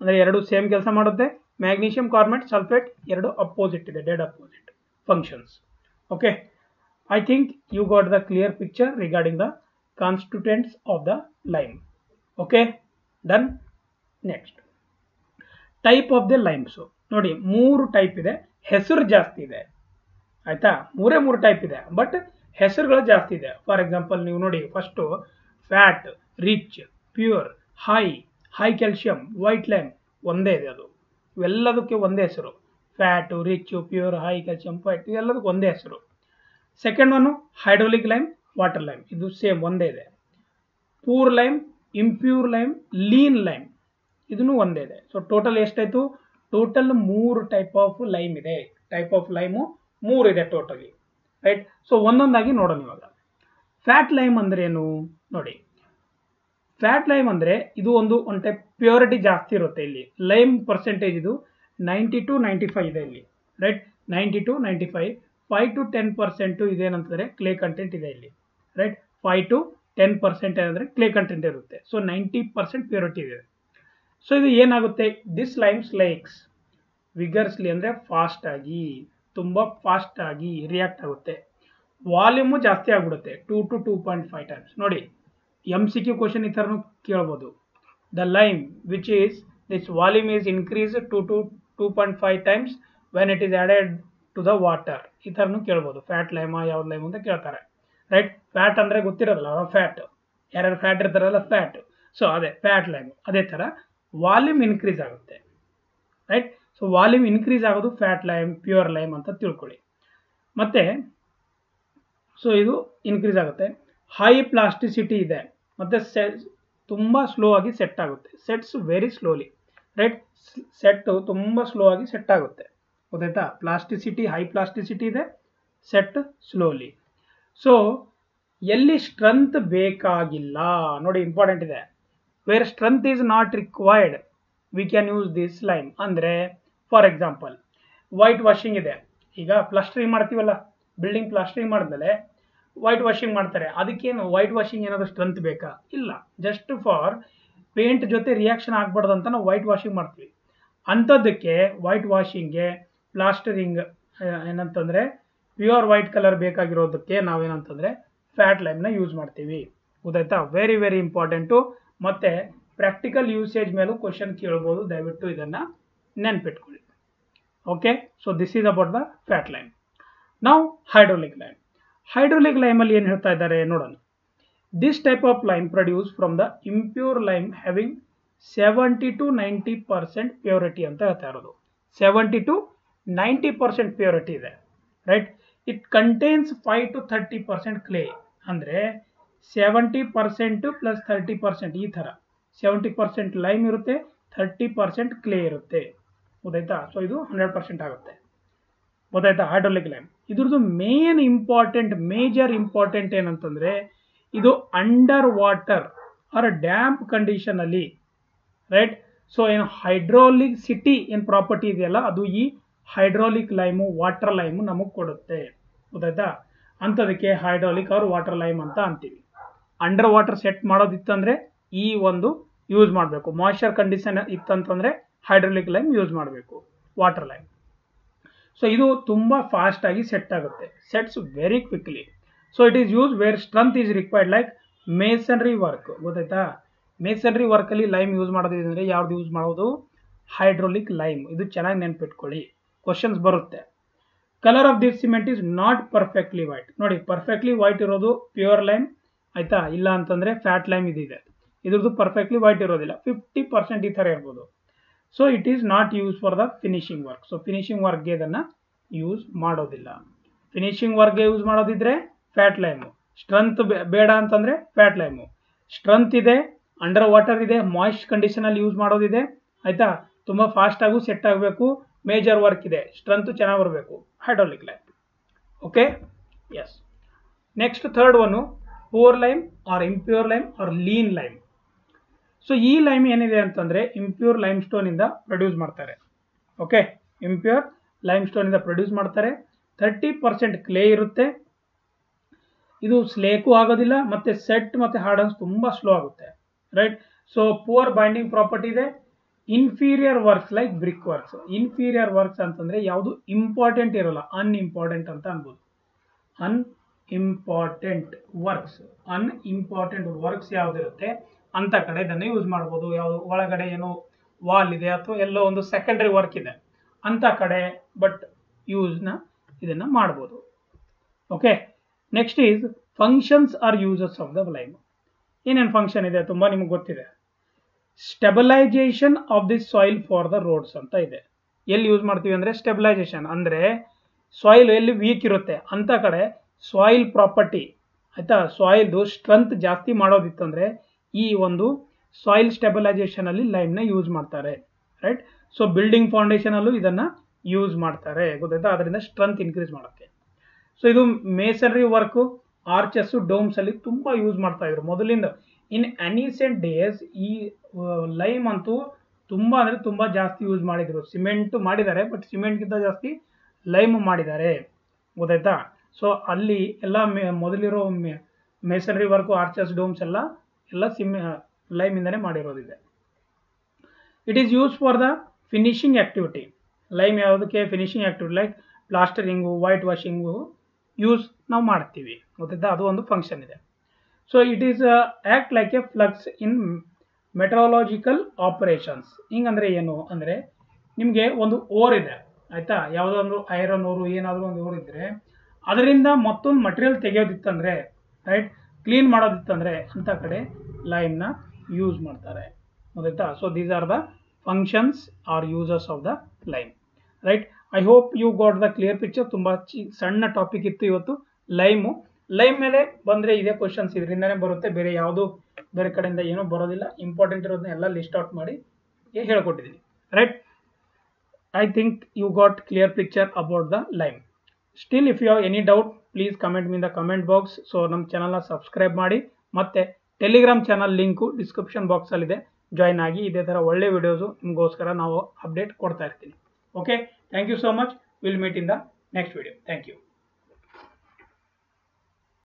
ಅಂದರೆ ಎರಡು ಸೇಮ್ ಕೆಲಸ ಮಾಡುತ್ತೆ. ಮ್ಯಾಗ್ನೀಷಿಯಂ ಕಾರ್ಮೆಟ್ ಸಲ್ಫೇಟ್ ಎರಡು ಅಪೋಸಿಟ್ ಇದೆ dead opposite functions okay I think you got the clear picture regarding the constituents of the lime. Okay, done. Next, type of the limes ನೋಡಿ ಮೂರು ಟೈಪ್ ಇದೆ. ಹೆಸರು ಜಾಸ್ತಿ ಇದೆ. ಆಯಿತಾ? ಮೂರೇ ಮೂರು ಟೈಪ್ ಇದೆ. ಬಟ್ ಹೆಸರುಗಳು ಜಾಸ್ತಿ ಇದೆ. ಫಾರ್ ಎಕ್ಸಾಂಪಲ್ ನೀವು ನೋಡಿ first fat rich pure high high calcium white lime ಒಂದೇ ಇದೆ ಅದು. ಇವೆಲ್ಲದಕ್ಕೆ ಒಂದೇ ಹೆಸರು. Fat rich pure high calcium white ಇವೆಲ್ಲದಕ್ಕೆ ಒಂದೇ ಹೆಸರು. Second one hydraulic lime water lime ಇದು ಸೇಮ್ ಒಂದೇ ಇದೆ. Poor lime impure lime lean lime ಇದನ್ನು ಒಂದೇ ಇದೆ. ಸೊ ಟೋಟಲ್ ಎಷ್ಟಾಯಿತು? ಟೋಟಲ್ ಮೂರು ಟೈಪ್ ಆಫ್ ಲೈಮ್ ಇದೆ. ಟೈಪ್ ಆಫ್ ಲೈಮು ಮೂರು ಇದೆ ಟೋಟಲಿ ರೈಟ್ ಸೊ ಒಂದೊಂದಾಗಿ ನೋಡೋಣ ಇವಾಗ. ಫ್ಯಾಟ್ ಲೈಮ್ ಅಂದ್ರೆ ಏನು? ನೋಡಿ. ಫ್ಯಾಟ್ ಲೈಮ್ ಅಂದ್ರೆ ಇದು ಒಂದು ಒನ್ ಟೈಪ್ ಪ್ಯೂರಿಟಿ ಜಾಸ್ತಿ ಇರುತ್ತೆ ಇಲ್ಲಿ. ಲೈಮ್ ಪರ್ಸೆಂಟೇಜ್ ಇದು ನೈಂಟಿ ಟು ನೈಂಟಿ ಫೈವ್ ಇದೆ ಇಲ್ಲಿ right ninety to ninety five five to ten percent ಇದೇನಂತಂದರೆ clay content ಇದೆ ಇಲ್ಲಿ right five to ten percent ಏನಂದರೆ ಕ್ಲೇ ಕಂಟೆಂಟ್ ಇರುತ್ತೆ. ಸೊ ನೈಂಟಿ ಪರ್ಸೆಂಟ್ ಪ್ಯೂರಿಟಿ ಇದೆ. ಸೊ ಇದು ಏನಾಗುತ್ತೆ? ದಿಸ್ ಲೈಮ್ಸ್ ಲೈಕ್ಸ್ ವಿಗರ್ಸ್ಲಿ ಅಂದರೆ ಫಾಸ್ಟಾಗಿ ತುಂಬ ಫಾಸ್ಟಾಗಿ ರಿಯಾಕ್ಟ್ ಆಗುತ್ತೆ. ವಾಲ್ಯೂಮು ಜಾಸ್ತಿ ಆಗ್ಬಿಡುತ್ತೆ two to two point five times ನೋಡಿ ಎಂ ಸಿ ಕ್ಯೂ ಕ್ವಶನ್ ಈ ಥರನೂ ಕೇಳ್ಬೋದು. The lime which is this volume is increase to to two point five times when it is added to the water ಈ ಥರನೂ ಕೇಳ್ಬೋದು. Fat ಲೈಮ ಯಾವ್ದು lime ಅಂತ ಕೇಳ್ತಾರೆ. ರೈಟ್ ಫ್ಯಾಟ್ ಅಂದರೆ ಗೊತ್ತಿರೋದಲ್ಲ ಫ್ಯಾಟ್ ಯಾರ್ಯಾರು ಫ್ಯಾಟ್ ಇರ್ತಾರಲ್ಲ ಫ್ಯಾಟ್ ಸೊ ಅದೇ ಫ್ಯಾಟ್ ಲೈಮ್ ಅದೇ ಥರ ವಾಲ್ಯೂಮ್ ಇನ್ಕ್ರೀಸ್ ಆಗುತ್ತೆ. ರೈಟ್ ಸೊ ವಾಲ್ಯೂಮ್ ಇನ್ಕ್ರೀಸ್ ಆಗೋದು ಫ್ಯಾಟ್ ಲೈಮ್ ಪ್ಯೂರ್ ಲೈಮ್ ಅಂತ ತಿಳ್ಕೊಳ್ಳಿ. ಮತ್ತೆ ಸೊ ಇದು ಇನ್ಕ್ರೀಸ್ ಆಗುತ್ತೆ. ಹೈ ಪ್ಲಾಸ್ಟಿಸಿಟಿ ಇದೆ. ಮತ್ತು ಸೆ ತುಂಬ ಸ್ಲೋ ಆಗಿ ಸೆಟ್ ಆಗುತ್ತೆ. Sets very slowly right set ತುಂಬ ಸ್ಲೋ ಆಗಿ ಸೆಟ್ ಆಗುತ್ತೆ. ಗೊತ್ತಾಯ್ತಾ ಪ್ಲಾಸ್ಟಿಸಿಟಿ ಹೈ ಪ್ಲಾಸ್ಟಿಸಿಟಿ ಇದೆ. ಸೆಟ್ ಸ್ಲೋಲಿ ಸೊ ಎಲ್ಲಿ ಸ್ಟ್ರೆಂತ್ ಬೇಕಾಗಿಲ್ಲ? ನೋಡಿ ಇಂಪಾರ್ಟೆಂಟ್ ಇದೆ. Where strength is not required we can use this lime ಅಂದರೆ ಫಾರ್ ಎಕ್ಸಾಂಪಲ್ ವೈಟ್ ವಾಷಿಂಗ್ ಇದೆ. ಈಗ ಪ್ಲಾಸ್ಟರಿಂಗ್ ಮಾಡ್ತೀವಲ್ಲ? ಬಿಲ್ಡಿಂಗ್ ಪ್ಲಾಸ್ಟರಿಂಗ್ ಮಾಡಿದ್ಮೇಲೆ ವೈಟ್ ವಾಷಿಂಗ್ ಮಾಡ್ತಾರೆ. ಅದಕ್ಕೇನು ವೈಟ್ ವಾಷಿಂಗ್ ಏನಾದರೂ ಸ್ಟ್ರೆಂತ್ ಬೇಕಾ? ಇಲ್ಲ. ಜಸ್ಟ್ ಫಾರ್ ಪೇಂಟ್ ಜೊತೆ ರಿಯಾಕ್ಷನ್ ಆಗ್ಬಾರ್ದು ಅಂತ ನಾವು ವೈಟ್ ವಾಷಿಂಗ್ ಮಾಡ್ತೀವಿ. ಅಂಥದ್ದಕ್ಕೆ ವೈಟ್ ವಾಷಿಂಗ್ಗೆ ಪ್ಲಾಸ್ಟರಿಂಗ್ ಏನಂತಂದರೆ ಪ್ಯೂರ್ ವೈಟ್ ಕಲರ್ ಬೇಕಾಗಿರೋದಕ್ಕೆ ನಾವೇನಂತಂದರೆ ಫ್ಯಾಟ್ ಲೈಮ್ನ ಯೂಸ್ ಮಾಡ್ತೀವಿ. ಗೊತ್ತಾಯ್ತಾ? ವೆರಿ ವೆರಿ ಇಂಪಾರ್ಟೆಂಟು ಮತ್ತು ಪ್ರಾಕ್ಟಿಕಲ್ ಯೂಸೇಜ್ ಮೇಲೂ ಕ್ವಶನ್ ಕೇಳ್ಬೋದು. ದಯವಿಟ್ಟು ಇದನ್ನು ನೆನ್ಪಿಟ್ಕೊಳ್ಳಿ. Okay so this is about the fat lime ನಾವು ಹೈಡ್ರೋಲಿಕ್ ಲೈಮ್ ಹೈಡ್ರೋಲಿಕ್ ಲೈಮಲ್ಲಿ ಏನು ಹೇಳ್ತಾ ಇದ್ದಾರೆ ನೋಡೋಣ. This type of lime from the impure lime having seventy to ninety percent purity ಅಂತ ಹೇಳ್ತಾ ಇರೋದು. Seventy to ninety percent purity ಇದೆ right it contains five to thirty percent clay ಅಂದರೆ seventy percent plus thirty percent ಈ ಥರ. Seventy percent lime ಇರುತ್ತೆ thirty percent clay ಇರುತ್ತೆ. ಗೊತ್ತಾಯ್ತಾ? ಸೊ ಇದು ಹಂಡ್ರೆಡ್ ಪರ್ಸೆಂಟ್ ಆಗುತ್ತೆ. ಗೊತ್ತಾಯ್ತಾ? ಹೈಡ್ರೋಲಿಕ್ ಲೈಮ್ ಇದ್ರದ್ದು ಮೇನ್ ಇಂಪಾರ್ಟೆಂಟ್ ಮೇಜರ್ ಇಂಪಾರ್ಟೆಂಟ್ ಏನಂತಂದರೆ ಇದು ಅಂಡರ್ ವಾಟರ್ ಆರ್ ಡ್ಯಾಂಪ್ ಕಂಡೀಷನಲ್ಲಿ ರೈಟ್ ಸೊ ಏನು ಹೈಡ್ರೋಲಿಕ್ ಸಿಟಿ ಏನು ಪ್ರಾಪರ್ಟಿ ಇದೆಯಲ್ಲ, ಅದು ಈ ಹೈಡ್ರೋಲಿಕ್ ಲೈಮು ವಾಟರ್ ಲೈಮು ನಮಗೆ ಕೊಡುತ್ತೆ. ಗೊತ್ತಾಯ್ತಾ? ಅಂಥದಕ್ಕೆ ಹೈಡ್ರಾಲಿಕ್ ಅವ್ರ ವಾಟರ್ ಲೈಮ್ ಅಂತ ಅಂತೀವಿ. ಅಂಡರ್ ವಾಟರ್ ಸೆಟ್ ಮಾಡೋದಿತ್ತಂದರೆ ಈ ಒಂದು ಯೂಸ್ ಮಾಡಬೇಕು. ಮಾಯ್ಶ್ಚರ್ ಕಂಡೀಷನ್ ಇತ್ತಂತಂದರೆ ಹೈಡ್ರೋಲಿಕ್ ಲೈಮ್ ಯೂಸ್ ಮಾಡಬೇಕು. ವಾಟರ್ ಲೈಮ್ ಸೊ ಇದು ತುಂಬ ಫಾಸ್ಟಾಗಿ ಸೆಟ್ ಆಗುತ್ತೆ. Sets very quickly so it is use where strength is required like masonry work ಗೊತ್ತಾಯ್ತಾ? ಮೇಸನ್ರಿ ವರ್ಕಲ್ಲಿ ಲೈಮ್ ಯೂಸ್ ಮಾಡೋದು ಅಂದರೆ ಯಾವ್ದು ಯೂಸ್ ಮಾಡೋದು? ಹೈಡ್ರೋಲಿಕ್ ಲೈಮ್ ಇದು ಚೆನ್ನಾಗಿ ನೆನ್ಪಿಟ್ಕೊಳ್ಳಿ. ಕ್ವಶನ್ಸ್ ಬರುತ್ತೆ. Colour of this cement is not perfectly white ನೋಡಿ ಪರ್ಫೆಕ್ಟ್ಲಿ ವೈಟ್ ಇರೋದು ಪ್ಯೂರ್ ಲೈಮ್ ಆಯ್ತಾ? ಇಲ್ಲ ಅಂತಂದರೆ ಫ್ಯಾಟ್ ಲೈಮ್ ಇದಿದೆ ಇದ್ರದ್ದು ಪರ್ಫೆಕ್ಟ್ಲಿ ವೈಟ್ ಇರೋದಿಲ್ಲ. ಫಿಫ್ಟಿ ಪರ್ಸೆಂಟ್ ಈ ಥರ ಇರ್ಬೋದು. So it is not use for the finishing work so finishing ವರ್ಕ್ಗೆ ಇದನ್ನು ಯೂಸ್ ಮಾಡೋದಿಲ್ಲ. ಫಿನಿಶಿಂಗ್ ವರ್ಕ್ಗೆ ಯೂಸ್ ಮಾಡೋದಿದ್ರೆ ಫ್ಯಾಟ್ ಲೈಮು ಸ್ಟ್ರೆಂತ್ ಬೇಡ ಅಂತಂದರೆ ಫ್ಯಾಟ್ ಲೈಮು ಸ್ಟ್ರೆಂತ್ ಇದೆ ಅಂಡರ್ ವಾಟರ್ ಇದೆ ಮಾಯ್ಸ್ಟ್ ಕಂಡೀಷನಲ್ಲಿ ಯೂಸ್ ಮಾಡೋದಿದೆ. ಆಯಿತಾ? ತುಂಬ ಫಾಸ್ಟಾಗೂ ಸೆಟ್ ಆಗಬೇಕು ಮೇಜರ್ ವರ್ಕ್ ಇದೆ. ಸ್ಟ್ರೆಂತ್ ಚೆನ್ನಾಗಿ ಬರಬೇಕು. Hydraulic lime okay yes next third one poor lime or impure lime or lean lime so ಈ ಲೈಮ್ ಏನಿದೆ ಅಂತಂದ್ರೆ ಇಂಪ್ಯೂರ್ ಲೈಮ್ ಸ್ಟೋನ್ ಇಂದ ಪ್ರೊಡ್ಯೂಸ್ ಮಾಡ್ತಾರೆ. ಓಕೆ ಇಂಪ್ಯೂರ್ ಲೈಮ್ ಸ್ಟೋನ್ ಇಂದ ಪ್ರೊಡ್ಯೂಸ್ ಮಾಡ್ತಾರೆ. ಥರ್ಟಿ ಪರ್ಸೆಂಟ್ ಕ್ಲೇ ಇರುತ್ತೆ. ಇದು ಸ್ಲೇಕು ಆಗೋದಿಲ್ಲ, ಮತ್ತೆ ಸೆಟ್ ಮತ್ತೆ ಹಾರ್ಡನ್ಸ್ ತುಂಬಾ ಸ್ಲೋ ಆಗುತ್ತೆ right so poor binding property ಇದೆ. Inferior works like brick works inferior works ಅಂತಂದ್ರೆ ಯಾವುದು ಇಂಪಾರ್ಟೆಂಟ್ ಇರೋಲ್ಲ ಅನ್ಇಂಪಾರ್ಟೆಂಟ್ ಅಂತ ಅನ್ಬೋದು. Unimportant works unimportant works ಯಾವ್ದಿರುತ್ತೆ? ಅಂತ ಕಡೆ ಇದನ್ನು ಯೂಸ್ ಮಾಡ್ಬೋದು. ಯಾವುದು ಒಳಗಡೆ ಏನೋ ವಾಲ್ ಇದೆ ಅಥವಾ ಎಲ್ಲೋ ಒಂದು ಸೆಕೆಂಡ್ರಿ ವರ್ಕ್ ಇದೆ ಅಂತ ಕಡೆ ಬಟ್ ಯೂಸ್ನ ಇದನ್ನ ಮಾಡ್ಬೋದು. Okay next is functions or uses of the lime ಏನೇನು ಫಂಕ್ಷನ್ ಇದೆ ತುಂಬಾ ನಿಮ್ಗೆ ಗೊತ್ತಿದೆ? Stabilization of the soil for the roads ಅಂತ ಇದೆ. ಎಲ್ಲಿ ಯೂಸ್ ಮಾಡ್ತೀವಿ ಅಂದರೆ ಸ್ಟೆಬಿಲೈಸೇಷನ್ ಅಂದರೆ ಸಾಯಿಲ್ ಎಲ್ಲಿ ವೀಕ್ ಇರುತ್ತೆ. ಅಂಥ ಕಡೆ ಸಾಯಿಲ್ ಪ್ರಾಪರ್ಟಿ ಆಯಿತಾ? ಸಾಯಿಲ್ದು ಸ್ಟ್ರೆಂತ್ ಜಾಸ್ತಿ ಮಾಡೋದಿತ್ತು ಅಂದರೆ ಈ ಒಂದು ಸಾಯಿಲ್ ಸ್ಟೆಬಿಲೈಸೇಷನ್ ಅಲ್ಲಿ ಲೈಮ್ನ ಯೂಸ್ ಮಾಡ್ತಾರೆ. ರೈಟ್ ಸೊ ಬಿಲ್ಡಿಂಗ್ ಫೌಂಡೇಶನಲ್ಲೂ ಇದನ್ನ ಯೂಸ್ ಮಾಡ್ತಾರೆ. ಗೊತ್ತಾಯ್ತಾ? ಅದರಿಂದ ಸ್ಟ್ರೆಂತ್ ಇನ್ಕ್ರೀಸ್ ಮಾಡೋಕ್ಕೆ ಸೊ ಇದು ಮೇಸನ್ರಿ ವರ್ಕ್ ಆರ್ಚಸ್ ಡೋಮ್ಸ್ ಅಲ್ಲಿ ತುಂಬಾ ಯೂಸ್ ಮಾಡ್ತಾ ಇದ್ರು. ಮೊದಲಿಂದ ಇನ್ ಅನಿಸೆಂಟ್ ಡೇಸ್ ಈ ಲೈಮ್ ಅಂತೂ ತುಂಬಾ ಅಂದ್ರೆ ತುಂಬಾ ಜಾಸ್ತಿ ಯೂಸ್ ಮಾಡಿದ್ರು. ಸಿಮೆಂಟ್ ಮಾಡಿದ್ದಾರೆ ಬಟ್ ಸಿಮೆಂಟ್ಗಿಂತ ಜಾಸ್ತಿ ಲೈಮ್ ಮಾಡಿದ್ದಾರೆ. ಗೊತ್ತಾಯ್ತಾ? ಸೊ ಅಲ್ಲಿ ಎಲ್ಲ ಮೊದಲಿರೋ ಮೇಸನ್ರಿ ವರ್ಕ್ ಆರ್ಚಸ್ ಡೋಮ್ಸ್ ಎಲ್ಲ ಎಲ್ಲ ಸಿಮೆ ಲೈಮ್ ಇಂದಾನೆ ಮಾಡಿರೋದಿದೆ. It is use for the finishing activity lime ಯಾವುದಕ್ಕೆ finishing activity like plastering white washing use ನಾವು ಮಾಡ್ತೀವಿ. ಗೊತ್ತಾಯ್ತಾ ಅದು ಒಂದು ಫಂಕ್ಷನ್ ಇದೆ. So it is act like a flux in metallurgical operations ಹಿಂಗಂದರೆ ಏನು? ಅಂದರೆ ನಿಮಗೆ ಒಂದು ಓರ್ ಇದೆ. ಆಯಿತಾ? ಯಾವುದಾದ್ರು ಐರನ್ ಓರು ಏನಾದರೂ ಒಂದು ಓರ್ ಇದ್ದರೆ ಅದರಿಂದ ಮತ್ತೊಂದು ಮಟೀರಿಯಲ್ ತೆಗೆಯೋದಿತ್ತಂದರೆ ರೈಟ್ ಕ್ಲೀನ್ ಮಾಡೋದಿತ್ತಂದರೆ ಅಂಥ ಕಡೆ ಲೈಮ್ನ ಯೂಸ್ ಮಾಡ್ತಾರೆ. ಗೊತ್ತಾಯ್ತಾ so these are the functions or uses of the lime right I hope you got the clear picture ತುಂಬಾ ಸಣ್ಣ ಟಾಪಿಕ್ ಇತ್ತು ಇವತ್ತು. ಲೈಮು ಲೈಮ್ ಮೇಲೆ ಬಂದರೆ ಇದೇ ಕ್ವಶನ್ಸ್ ಇದರಿಂದನೇ ಬರುತ್ತೆ. ಬೇರೆ ಯಾವುದು ಬೇರೆ ಕಡೆಯಿಂದ ಏನೂ ಬರೋದಿಲ್ಲ. ಇಂಪಾರ್ಟೆಂಟ್ ಇರೋದನ್ನ ಎಲ್ಲ ಲಿಸ್ಟ್ ಔಟ್ ಮಾಡಿ ಹೇಳ್ಕೊಟ್ಟಿದ್ದೀನಿ right I think you got clear picture about the lime still if you have any doubt please comment in the comment box so ನಮ್ಮ ಚಾನಲ್ನ ಸಬ್ಸ್ಕ್ರೈಬ್ ಮಾಡಿ. ಮತ್ತು ಟೆಲಿಗ್ರಾಮ್ ಚಾನಲ್ ಲಿಂಕು ಡಿಸ್ಕ್ರಿಪ್ಷನ್ ಬಾಕ್ಸಲ್ಲಿದೆ join ಆಗಿ ಇದೇ ಥರ ಒಳ್ಳೆ ವೀಡಿಯೋಸು ನಿಮಗೋಸ್ಕರ ನಾವು ಅಪ್ಡೇಟ್ ಕೊಡ್ತಾ ಇರ್ತೀನಿ. Okay, thank you so much. We'll meet in the next video. Thank you.